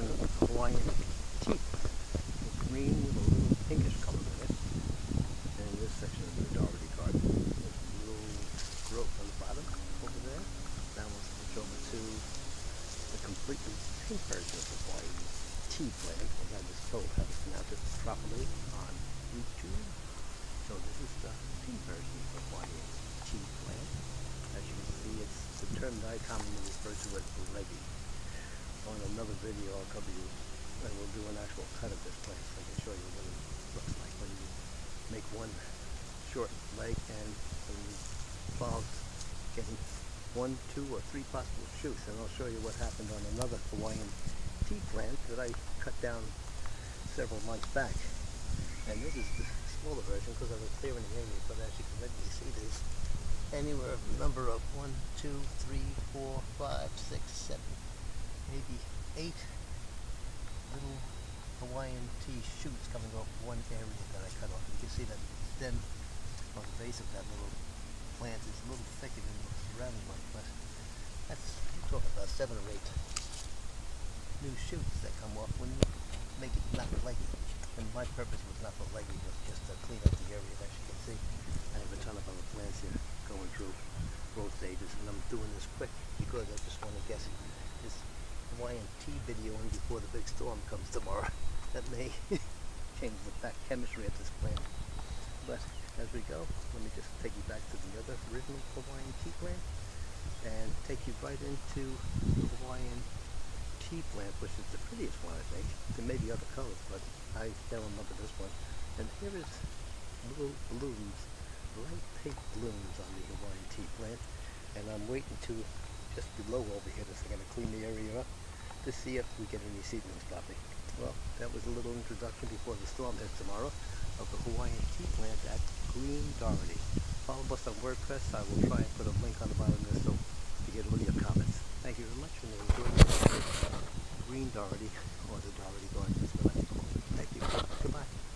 version of Hawaiian Ti. It's green with a little pinkish color in it. And this section of the Dougherty garden, there's a little growth on the bottom over there. Now we'll switch over to the completely pink version of the Hawaiian Ti plant. And I was told how to pronounce it properly on YouTube. So this is the pink version of the Hawaiian Ti plant. As you can see, it's the term that I commonly refer to as the leggy on another video I'll cover you and we'll do an actual cut of this place. So I can show you what it looks like when you make one short leg and involves getting one, two or three possible shoots. And I'll show you what happened on another Hawaiian Ti plant that I cut down several months back. And this is the smaller version because I was clearing the area but as you can readily see there's anywhere a number of one, two, three, four, five, six, seven maybe eight little Hawaiian Ti shoots coming off one area that I cut off. You can see that stem on the base of that little plant is a little thicker than the surrounding one, but that's, talking about seven or eight new shoots that come off when you make it not leggy. And my purpose was not for leggy, was just to clean up the area. As you can see, I have a ton of other plants here going through growth stages, and I'm doing this quick because I just want to guess this Hawaiian Ti video in before the big storm comes tomorrow. that may change the back chemistry of this plant. But as we go, let me just take you back to the other original Hawaiian Ti plant and take you right into the Hawaiian Ti plant, which is the prettiest one I think. There may be other colors, but I love with this one. And here is little blooms, light pink blooms on the Hawaiian Ti plant. And I'm waiting to just below over here, just going the area to see if we get any seedlings popping. Well, that was a little introduction before the storm hits tomorrow of the Hawaiian Ti plant at Green Dougherty. Follow us on WordPress. I will try and put a link on the bottom of this so you get all your comments. Thank you very much and enjoy the Green Dougherty or the Dougherty Garden as what I call it. Thank you. Goodbye.